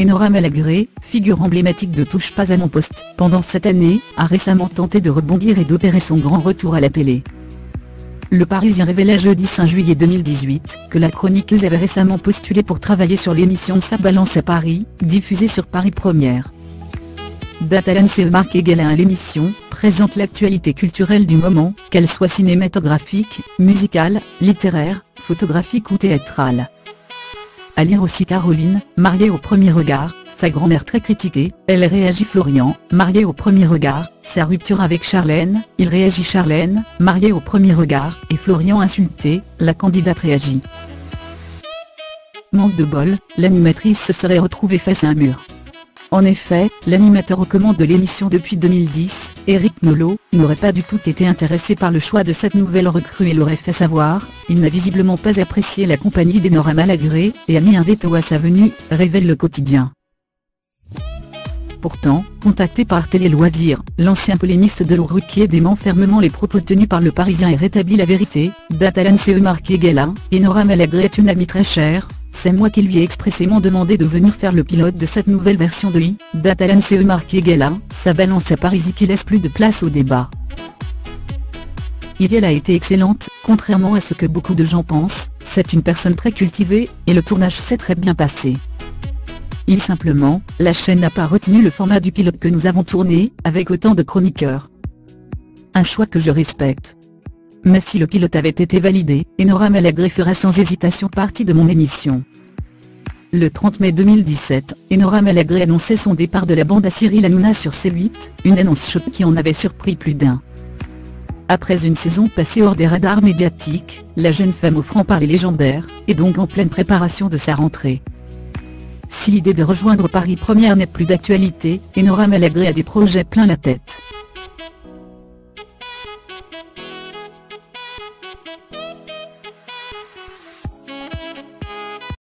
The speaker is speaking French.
Enora Malagré, figure emblématique de Touche pas à mon poste, pendant cette année, a récemment tenté de rebondir et d'opérer son grand retour à la télé. Le Parisien révélait jeudi 5 juillet 2018 que la chroniqueuse avait récemment postulé pour travailler sur l'émission Sa balance à Paris, diffusée sur Paris Première. Datalan et Marc Egalin à l'émission, présente l'actualité culturelle du moment, qu'elle soit cinématographique, musicale, littéraire, photographique ou théâtrale. À lire aussi Caroline, mariée au premier regard, sa grand-mère très critiquée, elle réagit Florian, marié au premier regard, sa rupture avec Charlène, il réagit Charlène, mariée au premier regard, et Florian insulté, la candidate réagit. Manque de bol, l'animatrice se serait retrouvée face à un mur. En effet, l'animateur aux commandes de l'émission depuis 2010, Eric Nolot, n'aurait pas du tout été intéressé par le choix de cette nouvelle recrue et l'aurait fait savoir, il n'a visiblement pas apprécié la compagnie d'Enora Malagré, et a mis un veto à sa venue, révèle le quotidien. Pourtant, contacté par Télé Loisirs, l'ancien polémiste de Ruquier dément fermement les propos tenus par le Parisien et rétablit la vérité, Datalan CE marqué Gala, Enora Malagré est une amie très chère, c'est moi qui lui ai expressément demandé de venir faire le pilote de cette nouvelle version de I, Datalan CE marqué Gala, sa balance à Paris qui laisse plus de place au débat. Iriel a été excellente, contrairement à ce que beaucoup de gens pensent, c'est une personne très cultivée, et le tournage s'est très bien passé. Il simplement, la chaîne n'a pas retenu le format du pilote que nous avons tourné, avec autant de chroniqueurs. Un choix que je respecte. Mais si le pilote avait été validé, Enora Malagré fera sans hésitation partie de mon émission. Le 30 mai 2017, Enora Malagré annonçait son départ de la bande à Cyril Hanouna sur C8, une annonce choc qui en avait surpris plus d'un. Après une saison passée hors des radars médiatiques, la jeune femme au franc-parler légendaire, est donc en pleine préparation de sa rentrée. Si l'idée de rejoindre Paris Première n'est plus d'actualité, Enora Malagré a des projets plein la tête.